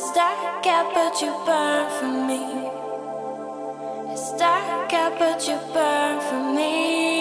It's dark out, but you burn for me. It's dark out, but you burn for me.